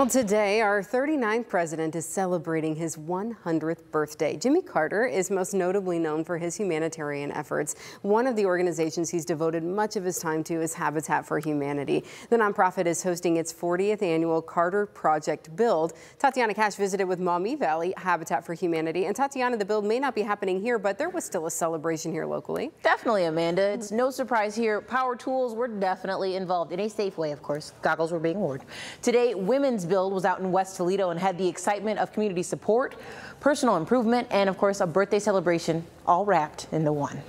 Well, today, our 39th president is celebrating his 100th birthday. Jimmy Carter is most notably known for his humanitarian efforts. One of the organizations he's devoted much of his time to is Habitat for Humanity. The nonprofit is hosting its 40th annual Carter Project Build. Tatiana Cash visited with Maumee Valley Habitat for Humanity. And Tatiana, the build may not be happening here, but there was still a celebration here locally. Definitely, Amanda. It's no surprise here. Power tools were definitely involved in a safe way, of course. Goggles were being worn. Today, women's build was out in West Toledo and had the excitement of community support, personal improvement, and of course a birthday celebration all wrapped into one.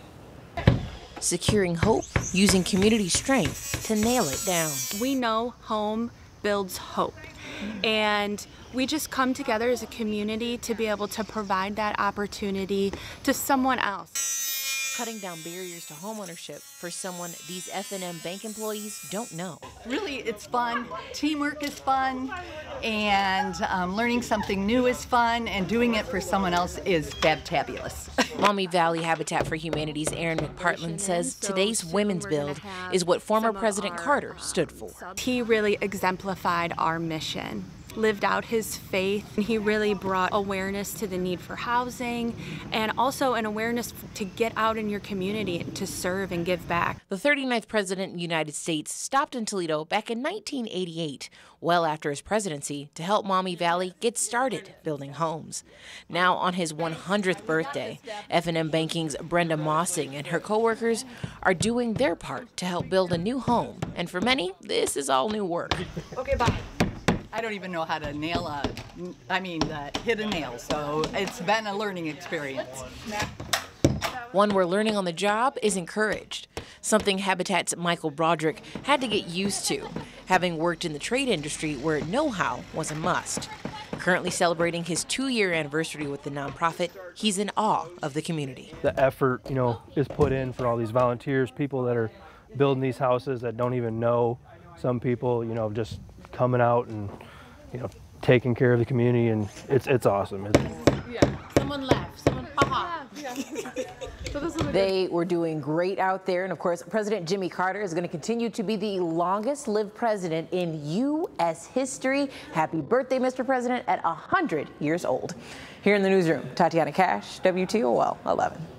Securing hope using community strength to nail it down. We know home builds hope. And we just come together as a community to be able to provide that opportunity to someone else cutting down barriers to homeownership for someone these F&M bank employees don't know. Really, it's fun. Teamwork is fun, and um, learning something new is fun, and doing it for someone else is fab fabulous. Maumee Valley Habitat for Humanity's Aaron McPartland says today's women's build is what former President Carter stood for. He really exemplified our mission lived out his faith. And he really brought awareness to the need for housing and also an awareness to get out in your community and to serve and give back. The 39th President of the United States stopped in Toledo back in 1988, well after his presidency, to help Maumee Valley get started building homes. Now on his 100th birthday, F&M Banking's Brenda Mossing and her coworkers are doing their part to help build a new home. And for many, this is all new work. Okay, bye. I don't even know how to nail a, I mean, uh, hit a nail. So it's been a learning experience. One where learning on the job is encouraged, something Habitat's Michael Broderick had to get used to, having worked in the trade industry where know how was a must. Currently celebrating his two year anniversary with the nonprofit, he's in awe of the community. The effort, you know, is put in for all these volunteers, people that are building these houses that don't even know some people, you know, just coming out and you know taking care of the community, and it's it's awesome. It's, yeah, someone left. Someone haha. they were doing great out there, and of course, President Jimmy Carter is going to continue to be the longest-lived president in U.S. history. Happy birthday, Mr. President, at 100 years old. Here in the newsroom, Tatiana Cash, WTOL 11.